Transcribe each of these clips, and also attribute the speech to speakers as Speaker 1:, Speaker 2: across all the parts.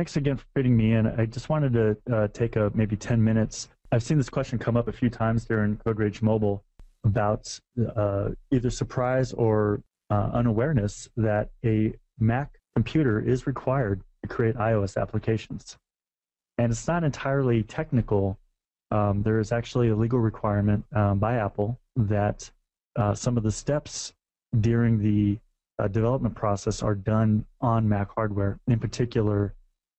Speaker 1: thanks again for fitting me in. I just wanted to uh, take a maybe 10 minutes. I've seen this question come up a few times during CodeRage Mobile about uh, either surprise or uh, unawareness that a Mac computer is required to create iOS applications. And it's not entirely technical. Um, there is actually a legal requirement um, by Apple that uh, some of the steps during the uh, development process are done on Mac hardware. In particular,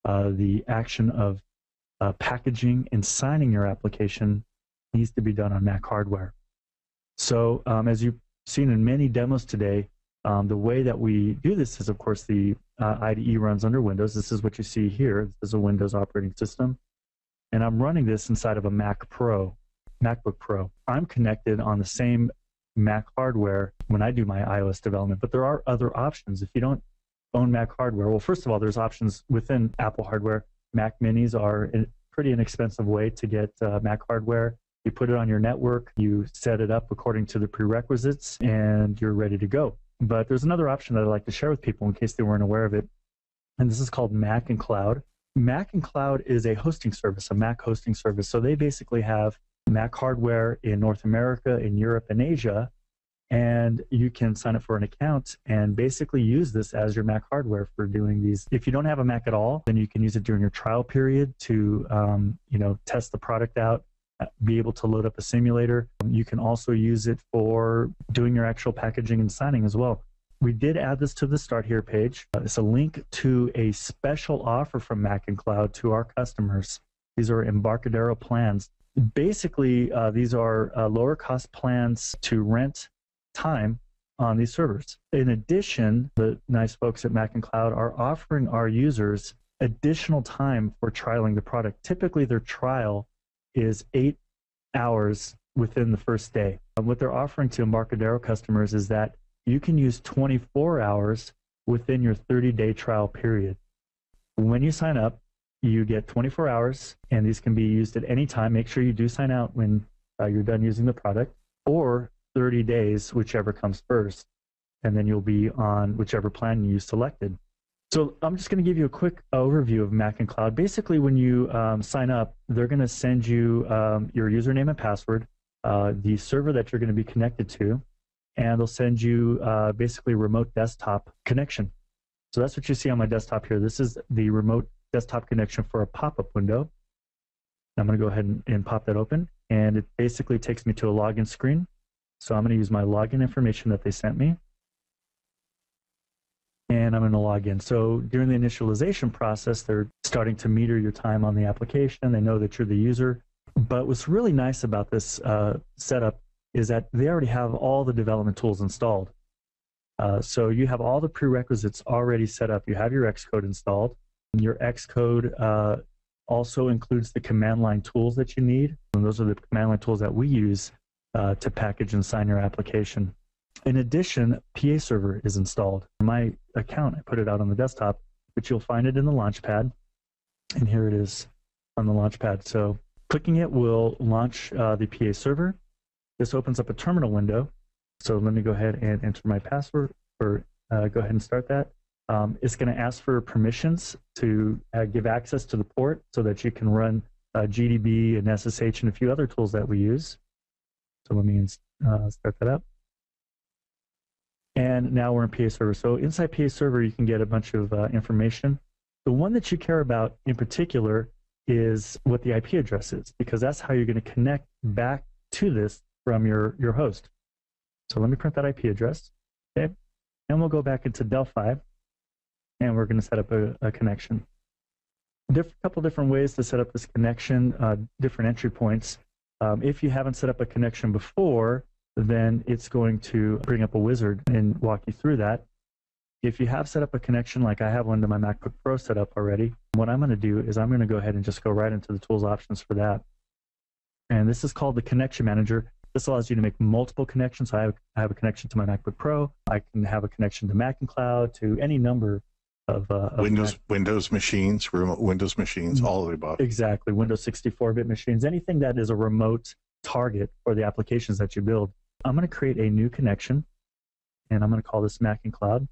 Speaker 1: the action of uh, packaging and signing your application needs to be done on Mac hardware. So, um, as you've seen in many demos today, um, the way that we do this is, of course, the uh, IDE runs under Windows. This is what you see here. This is a Windows operating system. And I'm running this inside of a Mac Pro, MacBook Pro. I'm connected on the same Mac hardware when I do my iOS development, but there are other options. If you don't own Mac hardware, well, first of all, there's options within Apple hardware. Mac Minis are a pretty inexpensive way to get uh, Mac hardware. You put it on your network, you set it up according to the prerequisites, and you're ready to go. But there's another option that I'd like to share with people in case they weren't aware of it, and this is called MacinCloud. Mac and Cloud is a hosting service, a Mac hosting service. So they basically have Mac hardware in North America, in Europe, and Asia. And you can sign up for an account and basically use this as your Mac hardware for doing these. If you don't have a Mac at all, then you can use it during your trial period to, um, you know, test the product out, uh, be able to load up a simulator. You can also use it for doing your actual packaging and signing as well. We did add this to the Start Here page. Uh, it's a link to a special offer from MacinCloud to our customers. These are Embarcadero plans basically, uh, these are uh, lower cost plans to rent time on these servers. In addition, the nice folks at MacinCloud are offering our users additional time for trialing the product. Typically, their trial is eight hours within the first day. And what they're offering to Embarcadero customers is that you can use 24 hours within your 30 day trial period. When you sign up, you get 24 hours, and these can be used at any time. Make sure you do sign out when uh, you're done using the product, or 30 days, whichever comes first, and then you'll be on whichever plan you selected. So I'm just going to give you a quick overview of MacinCloud. Basically, when you um, sign up, they're going to send you um, your username and password, uh, the server that you're going to be connected to, and they'll send you uh, basically remote desktop connection. So that's what you see on my desktop here. This is the remote desktop connection for a pop-up window. I'm going to go ahead and, and, pop that open, and it basically takes me to a login screen. So I'm going to use my login information that they sent me, and I'm going to log in. So during the initialization process, they're starting to meter your time on the application. They know that you're the user. But what's really nice about this uh, setup is that they already have all the development tools installed. Uh, so you have all the prerequisites already set up. You have your Xcode installed. And your Xcode uh, also includes the command line tools that you need. And those are the command line tools that we use uh, to package and sign your application. In addition, PA Server is installed. In my account, I put it out on the desktop, but you'll find it in the Launchpad. And here it is on the Launchpad. So clicking it will launch uh, the PA Server. This opens up a terminal window. So let me go ahead and enter my password or uh, go ahead and start that. Um, it's going to ask for permissions to uh, give access to the port so that you can run uh, GDB and SSH and a few other tools that we use. So let me uh, start that up. And now we're in PA Server. So inside PA Server, you can get a bunch of uh, information. The one that you care about in particular is what the IP address is, because that's how you're going to connect back to this from your, your host. So let me print that IP address. Okay. And we'll go back into Delphi and we're going to set up a, a connection. A couple different ways to set up this connection, uh, different entry points. Um, if you haven't set up a connection before, then it's going to bring up a wizard and walk you through that. If you have set up a connection, like I have one to my MacBook Pro set up already, what I'm going to do is I'm going to go ahead and just go right into the tools options for that. And this is called the connection manager. This allows you to make multiple connections. I have, I have a connection to my MacBook Pro. I can have a connection to MacinCloud, to any number of, uh, of
Speaker 2: Windows Mac. Windows machines, remote Windows machines, mm-hmm. all of the above.
Speaker 1: Exactly, Windows 64-bit machines, anything that is a remote target for the applications that you build. I'm going to create a new connection, and I'm going to call this MacinCloud.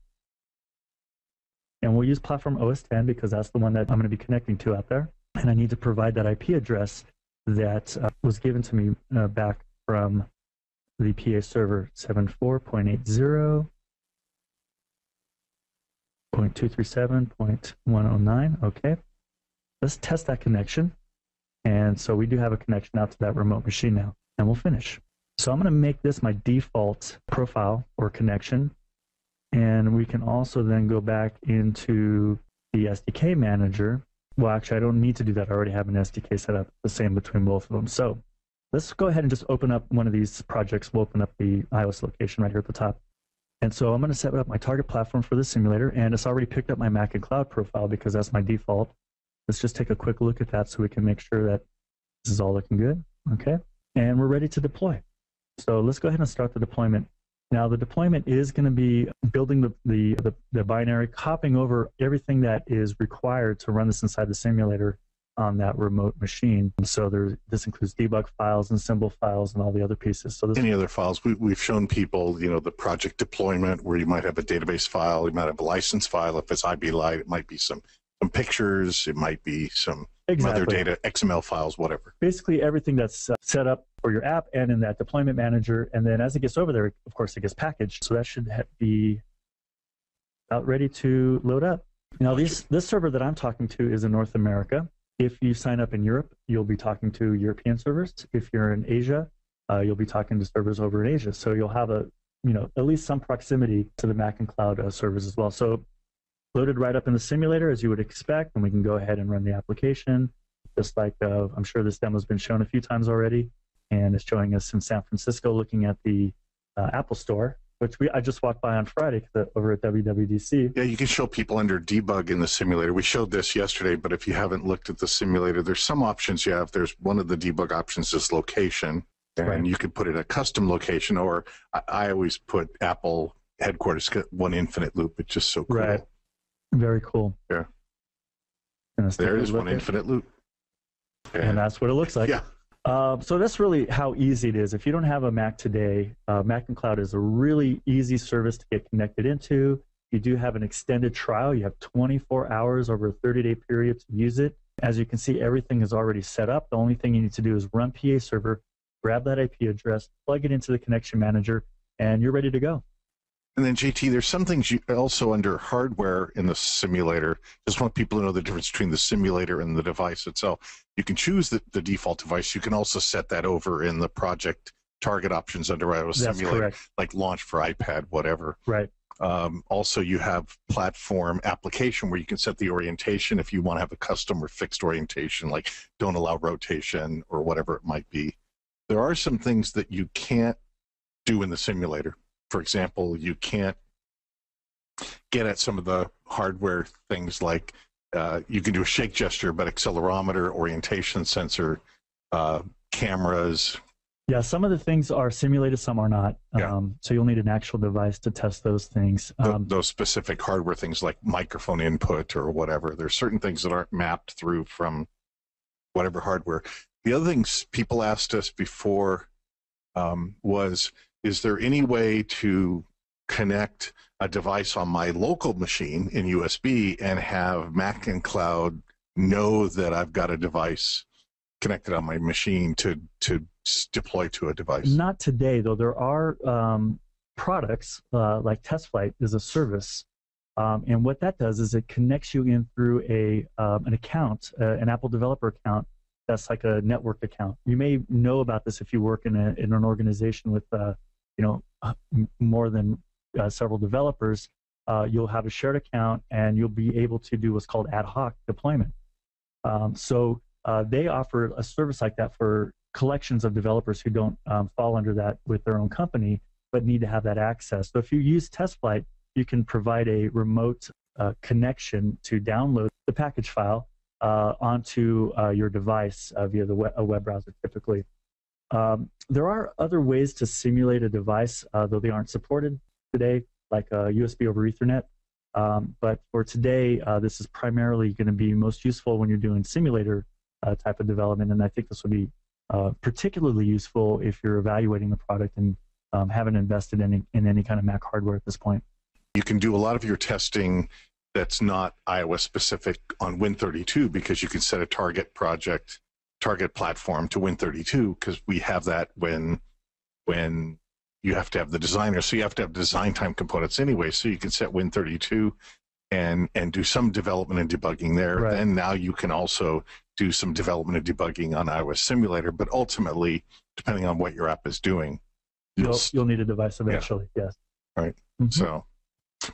Speaker 1: And we'll use platform OS 10 because that's the one that I'm going to be connecting to out there. And I need to provide that IP address that uh, was given to me uh, back from the PA server 74.80.237.109. Okay. Let's test that connection. And so we do have a connection out to that remote machine now, and we'll finish. So I'm going to make this my default profile or connection. And we can also then go back into the SDK manager. Well, actually, I don't need to do that. I already have an SDK set up the same between both of them. So let's go ahead and just open up one of these projects. We'll open up the iOS location right here at the top. And so I'm going to set up my target platform for the simulator, and it's already picked up my MacinCloud profile because that's my default. Let's just take a quick look at that so we can make sure that this is all looking good. Okay, and we're ready to deploy. So let's go ahead and start the deployment. Now the deployment is going to be building the, the, the, the binary, copying over everything that is required to run this inside the simulator on that remote machine. And so there, this includes debug files and symbol files and all the other pieces. So
Speaker 2: Any other files? We, we've shown people, you know, the project deployment where you might have a database file, you might have a license file. If it's IBLite, it might be some some pictures, it might be some
Speaker 1: exactly.
Speaker 2: other data, XML files, whatever.
Speaker 1: Basically everything that's uh, set up for your app and in that deployment manager. And then as it gets over there, of course, it gets packaged. So that should be about ready to load up. Now, these, this server that I'm talking to is in North America. If you sign up in Europe, you'll be talking to European servers. If you're in Asia, uh, you'll be talking to servers over in Asia. So you'll have a, you know, at least some proximity to the MacinCloud uh, servers as well. So loaded right up in the simulator as you would expect, and we can go ahead and run the application. Just like uh, I'm sure this demo has been shown a few times already, and it's showing us in San Francisco looking at the uh, Apple Store which we I just walked by on Friday over at WWDC.
Speaker 2: Yeah, you can show people under debug in the simulator. We showed this yesterday, but if you haven't looked at the simulator, there's some options you have. There's one of the debug options is location, and right. you could put it a custom location, or I, I, always put Apple headquarters one infinite loop. It's just so cool.
Speaker 1: Right. Very cool.
Speaker 2: Yeah. There is one infinite loop.
Speaker 1: And that's what it looks like.
Speaker 2: Yeah.
Speaker 1: Uh, so that's really how easy it is. If you don't have a Mac today, uh, MacinCloud is a really easy service to get connected into. You do have an extended trial. You have 24 hours over a 30-day period to use it. As you can see, everything is already set up. The only thing you need to do is run PA server, grab that IP address, plug it into the connection manager, and you're ready to go.
Speaker 2: And then JT, there's some things you also under hardware in the simulator. Just want people to know the difference between the simulator and the device itself. You can choose the, the default device. You can also set that over in the project target options under iOS
Speaker 1: That's
Speaker 2: simulator,
Speaker 1: correct.
Speaker 2: like launch for iPad, whatever.
Speaker 1: Right.
Speaker 2: Um, also, you have platform application where you can set the orientation if you want to have a custom or fixed orientation, like don't allow rotation or whatever it might be. There are some things that you can't do in the simulator for example, you can't get at some of the hardware things like uh, you can do a shake gesture, but accelerometer, orientation sensor, uh, cameras.
Speaker 1: Yeah, some of the things are simulated, some are not.
Speaker 2: Yeah.
Speaker 1: Um, so you'll need an actual device to test those things.
Speaker 2: Um, those specific hardware things like microphone input or whatever. There's certain things that aren't mapped through from whatever hardware. The other things people asked us before um, was is there any way to connect a device on my local machine in USB and have MacinCloud know that I've got a device connected on my machine to to deploy to a device?
Speaker 1: Not today, though. There are um, products uh, like TestFlight is a service, um, and what that does is it connects you in through a um, an account, uh, an Apple developer account. That's like a network account. You may know about this if you work in, a, in an organization with uh, you know uh, more than uh, several developers, uh, you'll have a shared account and you'll be able to do what's called ad hoc deployment. Um, so uh, they offer a service like that for collections of developers who don't um, fall under that with their own company, but need to have that access. So if you use TestFlight, you can provide a remote uh, connection to download the package file uh, onto your device via the web, a web browser typically. Um, there are other ways to simulate a device, uh, though they aren't supported today, like uh, USB over Ethernet. Um, but for today, uh, this is primarily going to be most useful when you're doing simulator uh, type of development, and I think this will be uh, particularly useful if you're evaluating the product and um, haven't invested in, in any kind of Mac hardware at this point.
Speaker 2: You can do a lot of your testing that's not iOS specific on Win32 because you can set a target project, target platform to Win32 because we have that when when you have to have the designer. So you have to have design time components anyway. So you can set Win32 and and do some development and debugging there.
Speaker 1: Right.
Speaker 2: And now you can also do some development and debugging on iOS Simulator. But ultimately, depending on what your app is doing, you'll
Speaker 1: You'll, you'll need a device eventually. Yes.
Speaker 2: Right.
Speaker 1: Mhm.
Speaker 2: So,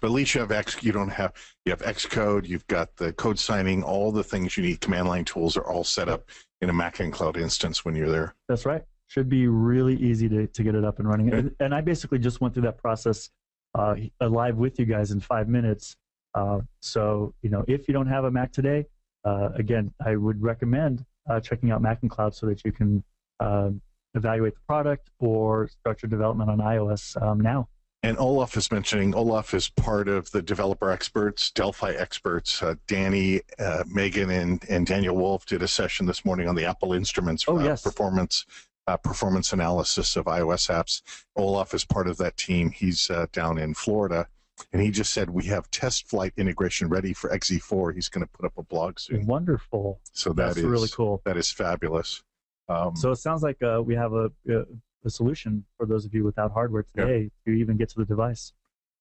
Speaker 2: but at least you have X. You don't have you have Xcode. You've got the code signing. All the things you need. Command line tools are all set up in a MacinCloud instance when you're there.
Speaker 1: That's right. Should be really easy to, to get it up and running.
Speaker 2: Okay.
Speaker 1: And, and I basically just went through that process uh, live with you guys in five minutes. Uh, so, you know, if you don't have a Mac today, uh, again, I would recommend uh, checking out MacinCloud so that you can um evaluate the product or start your development on iOS um, now.
Speaker 2: And Olaf is mentioning Olaf is part of the developer experts, Delphi experts. Uh, Danny, uh, Magin, and and Daniel Wolf did a session this morning on the Apple Instruments
Speaker 1: Oh,
Speaker 2: uh,
Speaker 1: yes.
Speaker 2: performance uh, performance analysis of iOS apps. Olaf is part of that team. He's uh, down in Florida, and he just said we have TestFlight integration ready for XE4. He's going to put up a blog soon.
Speaker 1: Wonderful.
Speaker 2: So that
Speaker 1: That's
Speaker 2: is
Speaker 1: really cool.
Speaker 2: That is fabulous. Um,
Speaker 1: So it sounds like uh, we have a, a, a solution for those of you without hardware today to even get to the device.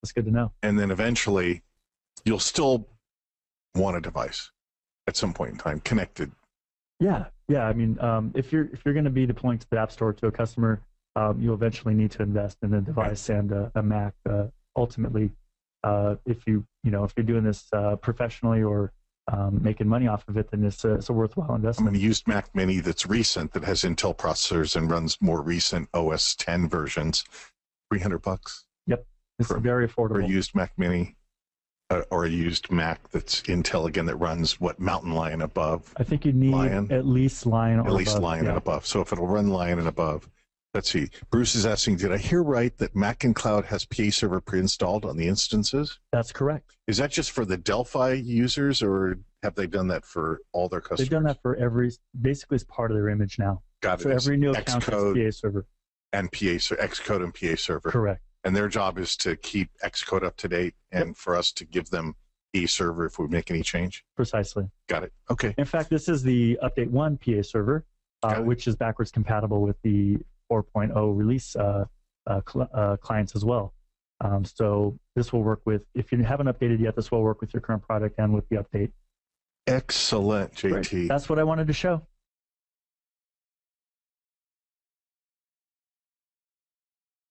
Speaker 1: That's good to know.
Speaker 2: and then eventually, you'll still want a device at some point in time connected.
Speaker 1: Yeah, yeah. I mean, um, if you're if you're going to be deploying to the App Store to a customer, um, you eventually need to invest in a device and a, a Mac. Uh, ultimately, uh, if you you know if you're doing this uh, professionally or um, making money off of it, then it's a, it's a worthwhile investment.
Speaker 2: I'm
Speaker 1: investment.
Speaker 2: a used Mac Mini that's recent that has Intel processors and runs more recent OS 10 versions. 300 bucks Yep,
Speaker 1: It's
Speaker 2: for-
Speaker 1: very
Speaker 2: for a
Speaker 1: affordable.
Speaker 2: used Mac Mini uh, or a used Mac that's Intel again that runs what Mountain Lion above,
Speaker 1: I think you need
Speaker 2: Lion.
Speaker 1: at least Lion or
Speaker 2: at least
Speaker 1: above.
Speaker 2: Lion
Speaker 1: yeah.
Speaker 2: and above. So if it'll run Lion and above, let's see. Bruce is asking, did I hear right that MacinCloud has PA Server pre-installed on the instances?
Speaker 1: That's correct.
Speaker 2: Is that just for the Delphi users, or have they done that for all their customers?
Speaker 1: They've done that for every basically as part of their image now.
Speaker 2: Got
Speaker 1: So
Speaker 2: it. It's
Speaker 1: every new account has
Speaker 2: Xcode
Speaker 1: PA server.
Speaker 2: and PA, ser- Xcode and PA Server.
Speaker 1: Correct.
Speaker 2: and their job is to keep Xcode up to date and for us to give them a server if we make any change.
Speaker 1: Precisely.
Speaker 2: Got it. Okay.
Speaker 1: In fact, this is the Update 1 PA server, uh, which is backwards compatible with the 4.0 release uh, uh, cl- uh, clients as well. Um, so this will work with, if you haven't updated yet, this will work with your current product and with the update.
Speaker 2: Excellent, JT.
Speaker 1: That's what I wanted to show.